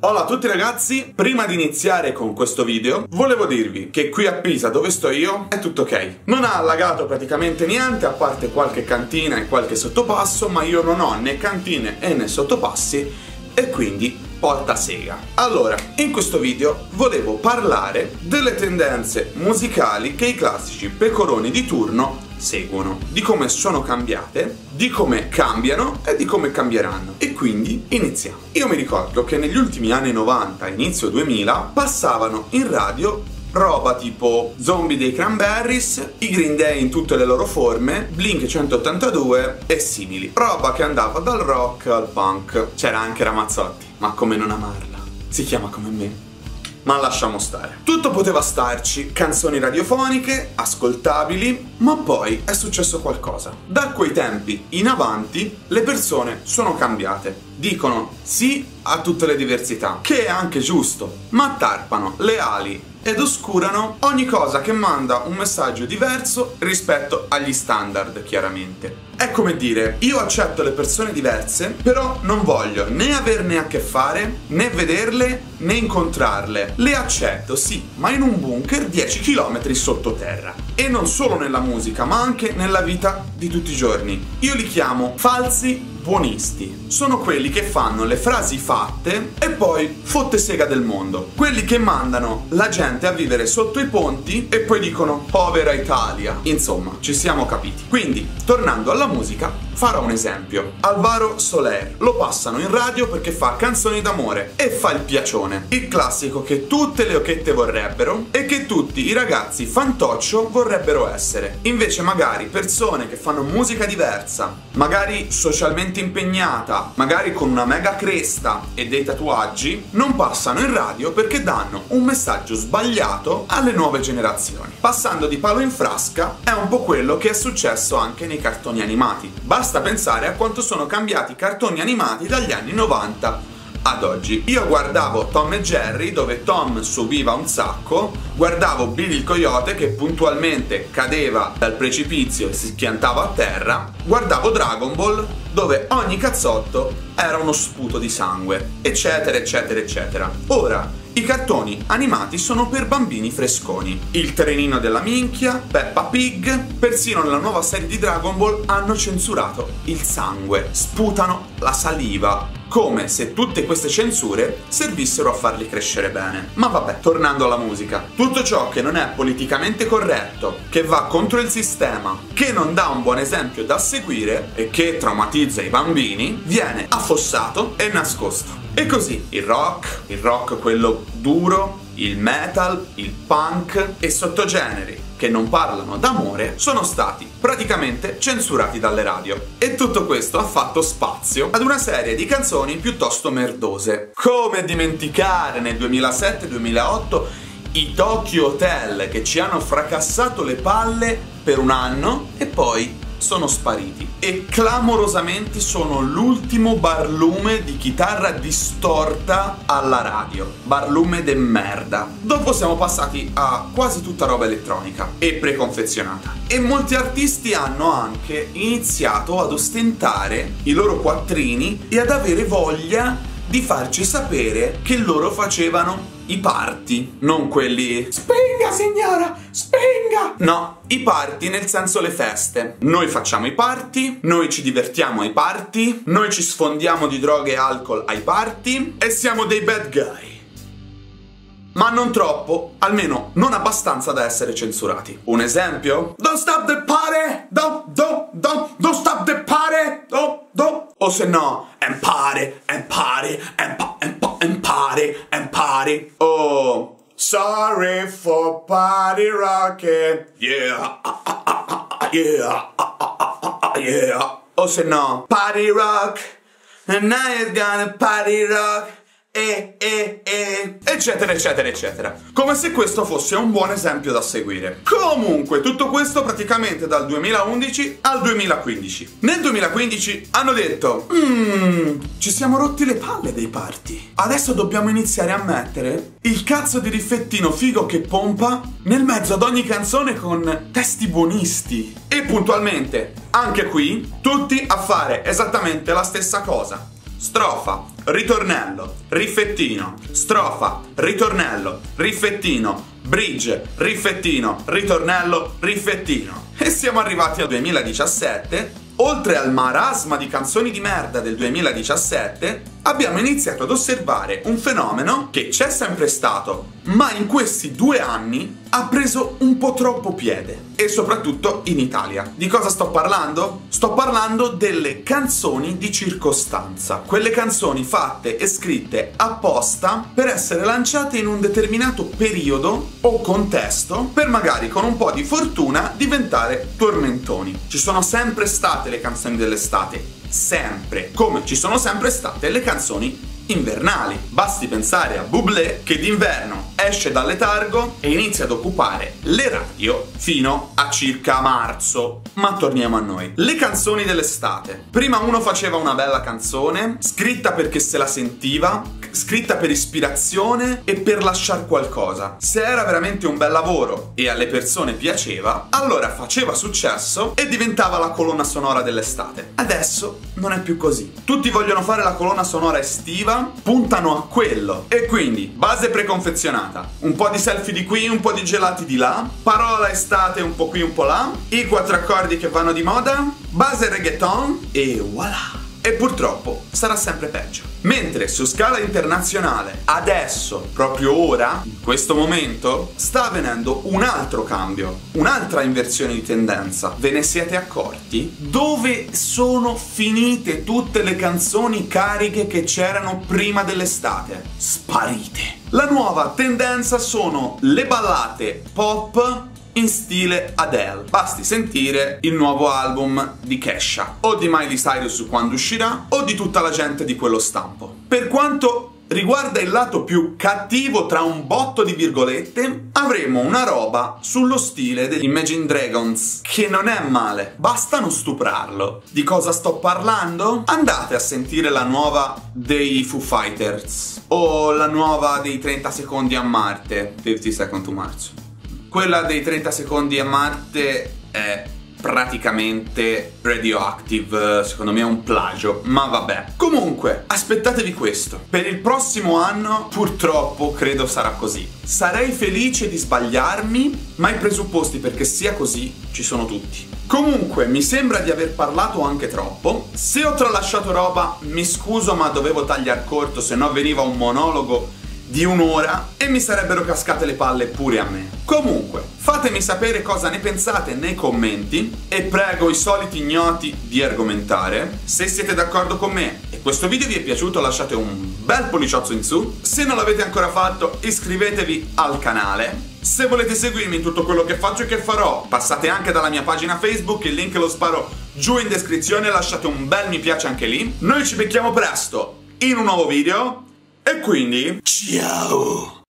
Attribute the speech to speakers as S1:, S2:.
S1: Hola a tutti ragazzi, prima di iniziare con questo video volevo dirvi che qui a Pisa dove sto io è tutto ok. Non ha allagato praticamente niente a parte qualche cantina e qualche sottopasso, ma io non ho né cantine e né sottopassi e quindi porta sega. Allora, in questo video volevo parlare delle tendenze musicali che i classici pecoroni di turno seguono, di come sono cambiate, di come cambiano e di come cambieranno. E quindi iniziamo. Io mi ricordo che negli ultimi anni 90, inizio 2000, passavano in radio roba tipo Zombie dei Cranberries, i Green Day in tutte le loro forme, Blink 182 e simili. Roba che andava dal rock al punk. C'era anche Ramazzotti, ma come non amarla? Si chiama come me ma lasciamo stare. Tutto poteva starci, canzoni radiofoniche, ascoltabili, ma poi è successo qualcosa. Da quei tempi in avanti le persone sono cambiate. Dicono sì a tutte le diversità, che è anche giusto, ma tarpano le ali ed oscurano ogni cosa che manda un messaggio diverso rispetto agli standard, chiaramente. È come dire, io accetto le persone diverse, però non voglio né averne a che fare, né vederle, né incontrarle. Le accetto, sì, ma in un bunker 10 km sottoterra. E non solo nella musica, ma anche nella vita di tutti i giorni. Io li chiamo falsi buonisti. Sono quelli che fanno le frasi fatte e poi fotte sega del mondo. Quelli che mandano la gente a vivere sotto i ponti e poi dicono povera Italia. Insomma, ci siamo capiti. Quindi, tornando alla musica, farò un esempio. Alvaro Soler lo passano in radio perché fa canzoni d'amore e fa il piacione. Il classico che tutte le occhette vorrebbero e che tutti i ragazzi fantoccio vorrebbero essere. Invece magari persone che fanno musica diversa, magari socialmente impegnata, magari con una mega cresta e dei tatuaggi, non passano in radio perché danno un messaggio sbagliato alle nuove generazioni. Passando di palo in frasca è un po' quello che è successo anche nei cartoni animati. Basta pensare a quanto sono cambiati i cartoni animati dagli anni 90 ad oggi. Io guardavo Tom e Jerry dove Tom subiva un sacco, guardavo Billy il coyote che puntualmente cadeva dal precipizio e si schiantava a terra, guardavo Dragon Ball dove ogni cazzotto era uno sputo di sangue, eccetera, eccetera, eccetera. Ora, i cartoni animati sono per bambini fresconi. Il trenino della minchia, Peppa Pig, persino nella nuova serie di Dragon Ball hanno censurato il sangue, sputano la saliva, come se tutte queste censure servissero a farli crescere bene. Ma vabbè, tornando alla musica, tutto ciò che non è politicamente corretto, che va contro il sistema, che non dà un buon esempio da seguire e che traumatizza i bambini, viene affossato e nascosto. E così il rock, il rock quello duro, il metal, il punk e sottogeneri che non parlano d'amore sono stati praticamente censurati dalle radio. E tutto questo ha fatto spazio ad una serie di canzoni piuttosto merdose. Come dimenticare nel 2007-2008 i Tokyo Hotel che ci hanno fracassato le palle per un anno e poi sono spariti e clamorosamente sono l'ultimo barlume di chitarra distorta alla radio. Barlume de merda. Dopo siamo passati a quasi tutta roba elettronica e preconfezionata. E molti artisti hanno anche iniziato ad ostentare i loro quattrini e ad avere voglia di farci sapere che loro facevano i party, non quelli Spinga signora, spinga! No, i party nel senso le feste. Noi facciamo i party, noi ci divertiamo ai party, noi ci sfondiamo di droghe e alcol ai party e siamo dei bad guy ma non troppo, almeno non abbastanza da essere censurati. Un esempio? Don't stop the party! Don't, don't, don't, don't stop the party! Don't, don't. O se no, and party, and party, and, pa and, pa and party, and party. Oh, sorry for party rocking. Yeah, yeah, yeah. Oh, o se no, party rock, and now you're gonna party rock. E, e, e, eccetera, eccetera, eccetera. Come se questo fosse un buon esempio da seguire. Comunque, tutto questo praticamente dal 2011 al 2015. Nel 2015 hanno detto, mmm, ci siamo rotti le palle dei party. Adesso dobbiamo iniziare a mettere il cazzo di riflettino figo che pompa nel mezzo ad ogni canzone con testi buonisti. E puntualmente, anche qui, tutti a fare esattamente la stessa cosa strofa, ritornello, riffettino, strofa, ritornello, riffettino, bridge, riffettino, ritornello, riffettino. E siamo arrivati al 2017 Oltre al marasma di canzoni di merda del 2017, abbiamo iniziato ad osservare un fenomeno che c'è sempre stato, ma in questi due anni ha preso un po' troppo piede. E soprattutto in Italia. Di cosa sto parlando? Sto parlando delle canzoni di circostanza. Quelle canzoni fatte e scritte apposta per essere lanciate in un determinato periodo o contesto per magari con un po' di fortuna diventare tormentoni. Ci sono sempre state le canzoni dell'estate. Sempre. Come ci sono sempre state le canzoni invernali. Basti pensare a Bublé che d'inverno esce dal letargo e inizia ad occupare le radio fino a circa marzo. Ma torniamo a noi. Le canzoni dell'estate. Prima uno faceva una bella canzone, scritta perché se la sentiva, scritta per ispirazione e per lasciare qualcosa. Se era veramente un bel lavoro e alle persone piaceva, allora faceva successo e diventava la colonna sonora dell'estate. Adesso non è più così. Tutti vogliono fare la colonna sonora estiva, puntano a quello. E quindi, base preconfezionata, un po' di selfie di qui, un po' di gelati di là, parola estate un po' qui, un po' là, i quattro accordi che vanno di moda, base reggaeton e voilà! E purtroppo sarà sempre peggio. Mentre su scala internazionale, adesso, proprio ora, in questo momento, sta avvenendo un altro cambio, un'altra inversione di tendenza. Ve ne siete accorti? Dove sono finite tutte le canzoni cariche che c'erano prima dell'estate? Sparite. La nuova tendenza sono le ballate pop in stile Adele. Basti sentire il nuovo album di Kesha, o di Miley Cyrus quando uscirà, o di tutta la gente di quello stampo. Per quanto riguarda il lato più cattivo tra un botto di virgolette, avremo una roba sullo stile degli Imagine Dragons, che non è male, basta non stuprarlo. Di cosa sto parlando? Andate a sentire la nuova dei Foo Fighters, o la nuova dei 30 secondi a Marte, 30 Seconds to Mars. Quella dei 30 secondi a Marte è praticamente radioactive, secondo me è un plagio, ma vabbè. Comunque, aspettatevi questo. Per il prossimo anno, purtroppo, credo sarà così. Sarei felice di sbagliarmi, ma i presupposti perché sia così ci sono tutti. Comunque, mi sembra di aver parlato anche troppo. Se ho tralasciato roba, mi scuso, ma dovevo tagliare corto, se no veniva un monologo di un'ora e mi sarebbero cascate le palle pure a me. Comunque, fatemi sapere cosa ne pensate nei commenti e prego i soliti ignoti di argomentare. Se siete d'accordo con me e questo video vi è piaciuto lasciate un bel polliciozzo in su. Se non l'avete ancora fatto iscrivetevi al canale. Se volete seguirmi in tutto quello che faccio e che farò, passate anche dalla mia pagina Facebook, il link lo sparo giù in descrizione, lasciate un bel mi piace anche lì. Noi ci becchiamo presto in un nuovo video e quindi... Ciao!